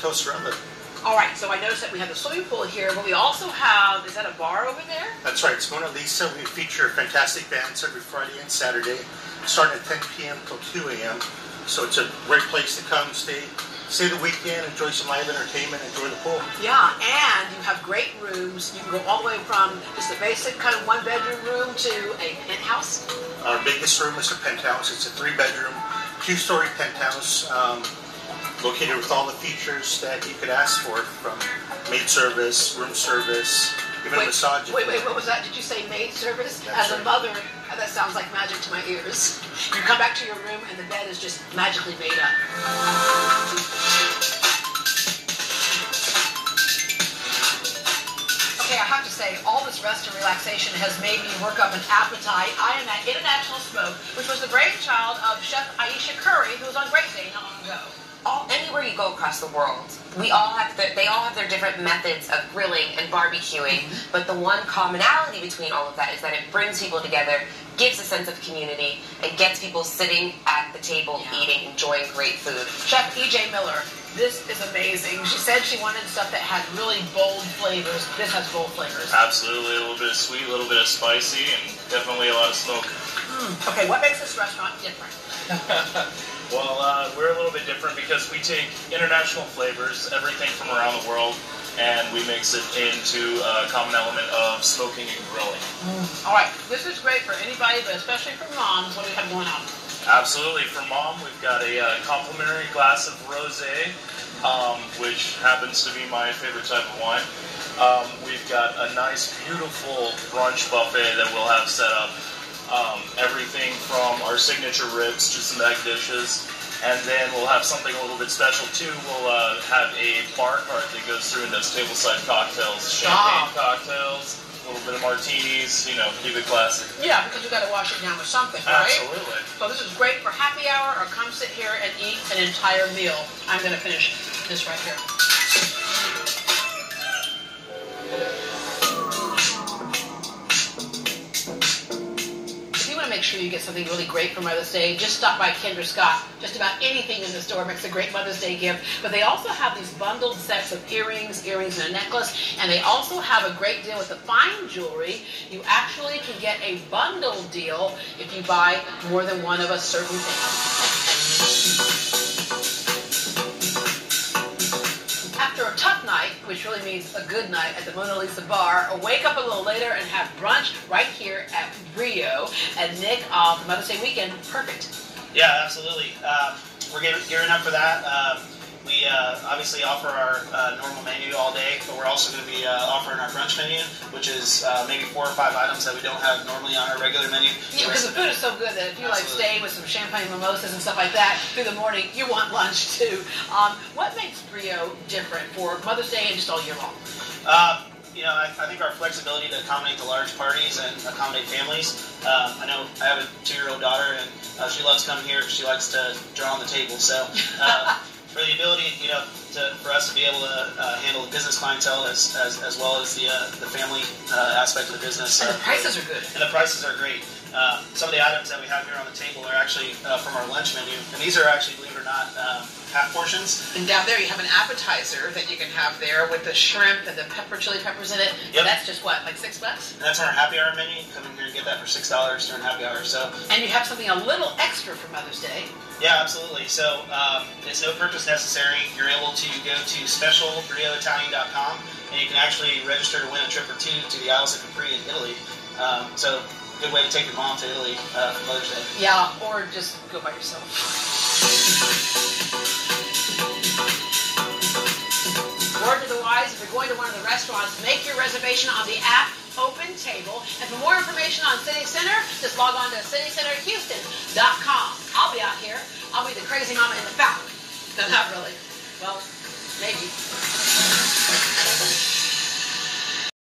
coast around it. All right, so I noticed that we have the swimming pool here, but we also have, is that a bar over there? That's right. It's Mona Lisa. We feature fantastic bands every Friday and Saturday, starting at 10 p.m. till 2 a.m. So it's a great place to come, stay, stay the weekend, enjoy some live entertainment, enjoy the pool. Yeah, and you have great rooms. You can go all the way from just a basic kind of one bedroom room to a penthouse. Our biggest room is a penthouse. It's a three bedroom, two story penthouse. Um, located with all the features that you could ask for from maid service, room service, even Wait, massage. Wait, wait, what was that? Did you say maid service? That's As a mother, that sounds like magic to my ears. You come back to your room and the bed is just magically made up. Okay, I have to say, all this rest and relaxation has made me work up an appetite. I am at International Smoke, which was the brainchild of Chef Ayesha Curry, who was on Great Day not long ago. All anywhere you go across the world, we all have their, they all have their different methods of grilling and barbecuing. Mm-hmm. But the one commonality between all of that is that it brings people together, gives a sense of community, and gets people sitting at the table, Yeah. eating, enjoying great food. Chef E.J. Miller, this is amazing. She said she wanted stuff that had really bold flavors. This has bold flavors. Absolutely, a little bit of sweet, a little bit of spicy, and definitely a lot of smoke. Hmm, okay, what makes this restaurant different? Well, uh, we're a little bit different because we take international flavors, everything from around the world, and we mix it into a common element of smoking and grilling. All right, this is great for anybody, but especially for moms. What do we have going on? Absolutely. For mom, we've got a uh, complimentary glass of rosé, um, which happens to be my favorite type of wine. Um, we've got a nice, beautiful brunch buffet that we'll have set up. Um, everything from our signature ribs to some egg dishes. And then we'll have something a little bit special too. We'll uh, have a bar cart that goes through and does tableside cocktails, champagne cocktails, a little bit of martinis, you know, keep it classic. Yeah, because you got to wash it down with something, right? Absolutely. So this is great for happy hour, or come sit here and eat an entire meal. I'm going to finish this right here. Sure you get something really great for Mother's Day, just stop by Kendra Scott. Just about anything in the store makes a great Mother's Day gift. But they also have these bundled sets of earrings, earrings and a necklace, and they also have a great deal with the fine jewelry. You actually can get a bundle deal if you buy more than one of a certain thing. After a tough night, which really means a good night at the Mona Lisa bar, or wake up a little later and have brunch right here at Brio. And Nick, uh, for Mother's Day weekend, perfect. Yeah, absolutely. Um, we're gear- gearing up for that. Um, we uh, obviously offer our uh, normal menu all day, but we're also going to be uh, offering our brunch menu, which is uh, maybe four or five items that we don't have normally on our regular menu. Yeah, because the food is so good that if you like Absolutely. stay with some champagne mimosas and stuff like that through the morning, you want lunch too. Um, what makes Brio different for Mother's Day and just all year long? Uh, you know, I, I think our flexibility to accommodate the large parties and accommodate families. Um, I know I have a two-year-old daughter, and uh, she loves coming here she likes to draw on the table. So, uh, for the ability, you know, to, for us to be able to uh, handle the business clientele as, as, as well as the uh, the family uh, aspect of the business. And uh, the prices are good. and the prices are great. Uh, some of the items that we have here on the table are actually uh, from our lunch menu, and these are actually, believe it or not, um, half portions. And down there, you have an appetizer that you can have there with the shrimp and the pepper chili peppers in it. Yep. That's just what, like six bucks? And that's our happy hour menu. Come in here and get that for six dollars during happy hour. So And you have something a little extra for Mother's Day. yeah, absolutely. So um, it's no purchase necessary. You're able to go to specialbrioitalian.com and you can actually register to win a trip or two to the Isles of Capri in Italy. Um, so good way to take your mom to Italy uh, for Mother's Day. Yeah, or just go by yourself. Word to the wise, if you're going to one of the restaurants, make your reservation on the app OpenTable. And for more information on City Center, just log on to citycenterhouston.com. I'll be out